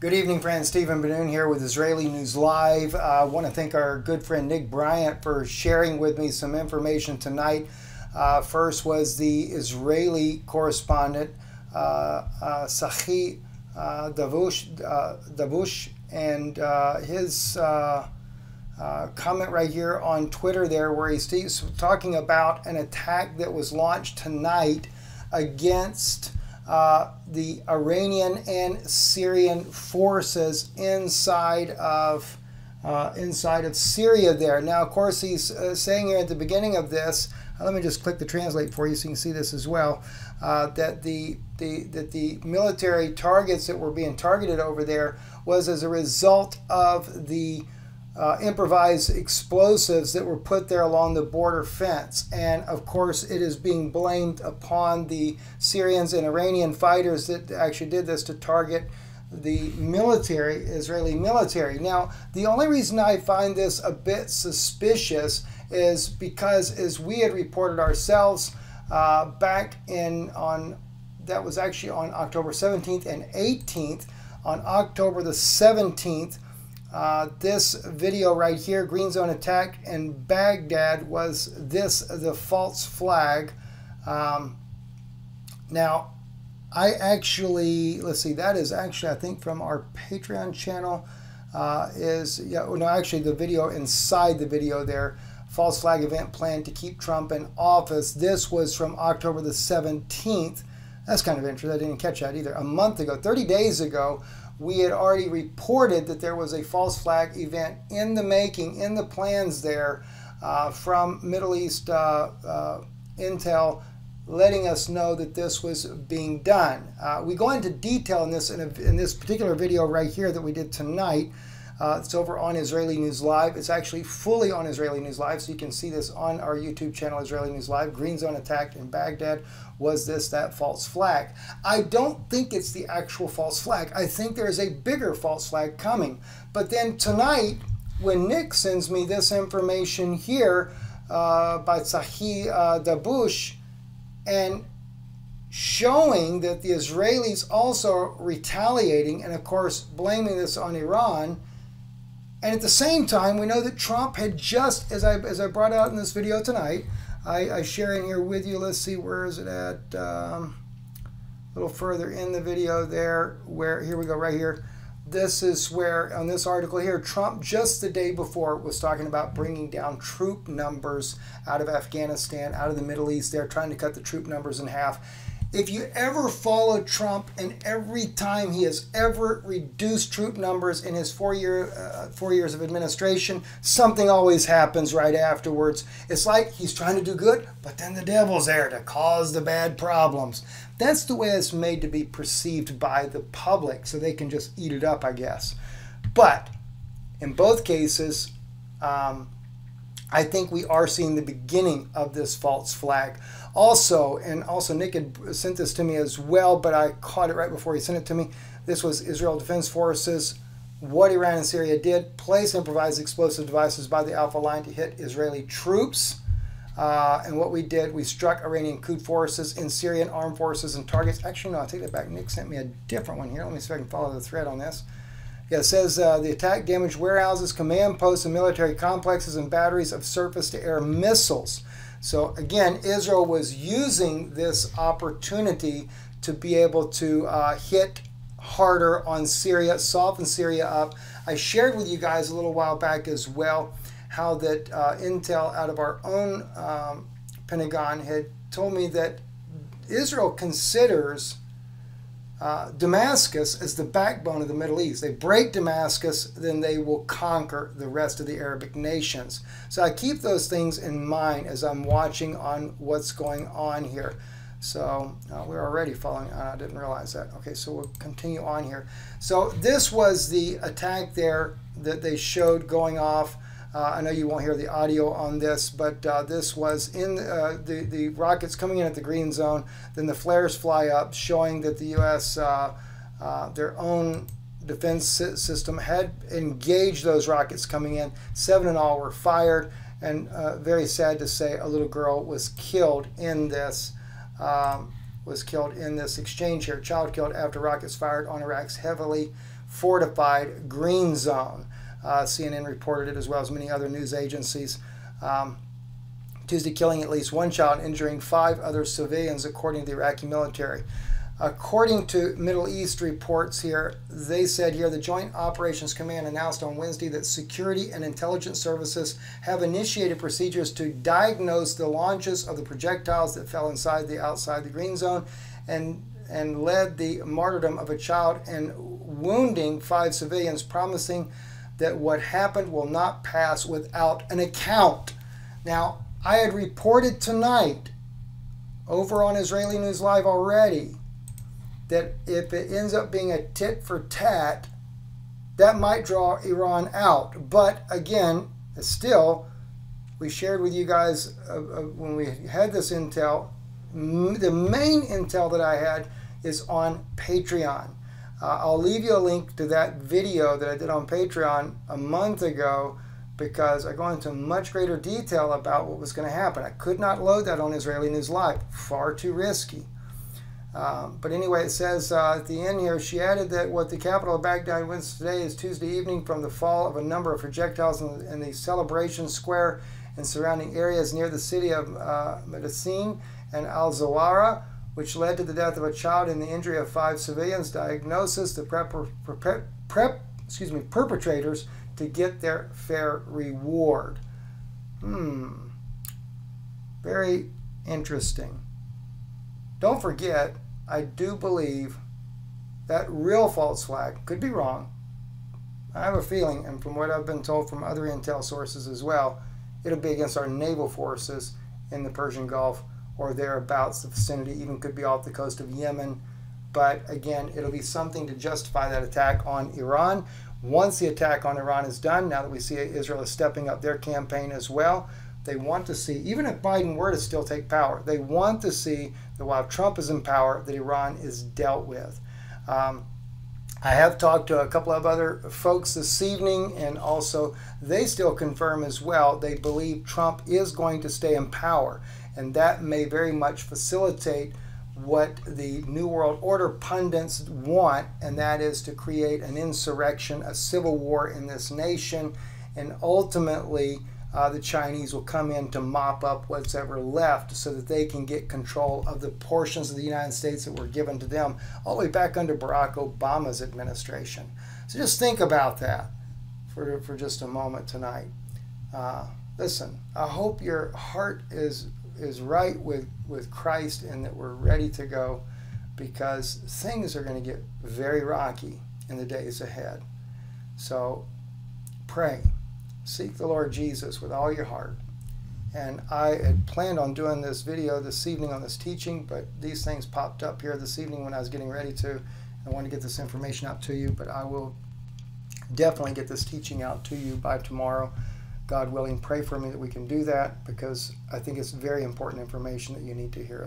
Good evening, friends. Stephen Benoon here with Israeli News Live. Uh, I want to thank our good friend Nick Bryant for sharing with me some information tonight. Uh, first was the Israeli correspondent, uh, uh Tzachi uh, Davush, uh, Davush, and his comment right here on Twitter there, where he's talking about an attack that was launched tonight against uh, the Iranian and Syrian forces inside of uh, inside of Syria there. Now, of course, he's uh, saying here at the beginning of this. Uh, let me just click the translate for you so you can see this as well. Uh, that the, the that the military targets that were being targeted over there was as a result of the uh, improvised explosives that were put there along the border fence. And of course, it is being blamed upon the Syrians and Iranian fighters that actually did this to target the military, Israeli military. Now, the only reason I find this a bit suspicious is because, as we had reported ourselves uh, back in on that was actually on October 17th and 18th. On October the 17th, uh, this video right here, Green Zone Attack in Baghdad, was this the false flag. Um, now, I actually, let's see, that is actually, I think, from our Patreon channel. Uh, is, yeah, no, actually, the video inside the video there, false flag event planned to keep Trump in office. This was from October the 17th. That's kind of interesting. I didn't catch that either. A month ago, 30 days ago, we had already reported that there was a false flag event in the making, in the plans there uh, from Middle East uh, uh, Intel letting us know that this was being done. Uh, we go into detail in this in, a, in, this particular video right here that we did tonight. Uh, it's over on Israeli News Live. It's actually fully on Israeli News Live, so you can see this on our YouTube channel, Israeli News Live. Green Zone attacked in Baghdad. Was this that false flag? I don't think it's the actual false flag. I think there is a bigger false flag coming. But then tonight, when Nick sends me this information here uh, by Tzachi uh, Davush, and showing that the Israelis also retaliating and, of course, blaming this on Iran and at the same time, we know that Trump had just, as I, as I brought out in this video tonight, I, I share in here with you. Let's see, where is it at? Um, a little further in the video there, where, here we go, right here. This is where, on this article here, Trump just the day before was talking about bringing down troop numbers out of Afghanistan, out of the Middle East. They're trying to cut the troop numbers in half. If you ever follow Trump and every time he has ever reduced troop numbers in his four year uh, four years of administration, something always happens right afterwards. It's like he's trying to do good, but then the devil's there to cause the bad problems. That's the way it's made to be perceived by the public, so they can just eat it up, I guess. But in both cases, um, I think we are seeing the beginning of this false flag. Also, and also Nick had sent this to me as well, but I caught it right before he sent it to me. This was Israel Defense Forces. What Iran and Syria did place improvised explosive devices by the Alpha Line to hit Israeli troops. Uh, and what we did, we struck Iranian Quds forces and Syrian armed forces and targets. Actually, no, I take that back. Nick sent me a different one here. Let me see if I can follow the thread on this. Yeah, it says uh, the attack damaged warehouses, command posts, and military complexes and batteries of surface to air missiles. So, again, Israel was using this opportunity to be able to uh, hit harder on Syria, soften Syria up. I shared with you guys a little while back as well how that uh, intel out of our own um, Pentagon had told me that Israel considers uh, Damascus as the backbone of the Middle East. They break Damascus, then they will conquer the rest of the Arabic nations. So I keep those things in mind as I'm watching on what's going on here. So uh, we're already following. Uh, I didn't realize that. Okay, so we'll continue on here. So this was the attack there that they showed going off I know you won't hear the audio on this, but uh, this was in uh, the, the rockets coming in at the green zone. Then the flares fly up, showing that the U.S. Uh, uh, their own defense system had engaged those rockets coming in. Seven in all were fired, and uh, very sad to say, a little girl was killed in this. Um, was killed in this exchange here. Child killed after rockets fired on Iraq's heavily fortified green zone. Uh, CNN reported it as well as many other news agencies. Um, Tuesday, killing at least one child, and injuring five other civilians, according to the Iraqi military. According to Middle East reports here, they said here the Joint Operations Command announced on Wednesday that security and intelligence services have initiated procedures to diagnose the launches of the projectiles that fell inside the outside the green zone and and led the martyrdom of a child and wounding five civilians, promising that what happened will not pass without an account. Now, I had reported tonight over on Israeli News Live already that if it ends up being a tit for tat, that might draw Iran out. But again, still, we shared with you guys uh, uh, when we had this intel. the main intel that I had is on Patreon. Uh, I'll leave you a link to that video that I did on Patreon a month ago because I go into much greater detail about what was going to happen. I could not load that on Israeli News Live, far too risky. Um, but anyway, it says uh, at the end here, she added that what the capital of Baghdad witnessed today is Tuesday evening from the fall of a number of projectiles in, in the celebration square and surrounding areas near the city of uh, Medicine and Al Zawara, which led to the death of a child and the injury of five civilians. Diagnosis: the prep, prep, prep excuse me, perpetrators to get their fair reward. Hmm. Very interesting. Don't forget, I do believe that real false flag could be wrong. I have a feeling, and from what I've been told from other intel sources as well, it'll be against our naval forces in the Persian Gulf or thereabouts. The vicinity even could be off the coast of Yemen. But again, it'll be something to justify that attack on Iran. Once the attack on Iran is done, now that we see Israel is stepping up their campaign as well, they want to see, even if Biden were to still take power, they want to see that while Trump is in power, that Iran is dealt with. Um, I have talked to a couple of other folks this evening, and also they still confirm as well they believe Trump is going to stay in power, and that may very much facilitate what the New World Order pundits want, and that is to create an insurrection, a civil war in this nation, and ultimately uh, the Chinese will come in to mop up what's ever left so that they can get control of the portions of the United States that were given to them all the way back under Barack Obama's administration. So just think about that for, for just a moment tonight. Uh, listen, I hope your heart is is right with, with Christ and that we're ready to go because things are going to get very rocky in the days ahead. So pray seek the Lord Jesus with all your heart. And I had planned on doing this video this evening on this teaching, but these things popped up here this evening when I was getting ready to. I want to get this information out to you, but I will definitely get this teaching out to you by tomorrow. God willing, pray for me that we can do that because I think it's very important information that you need to hear.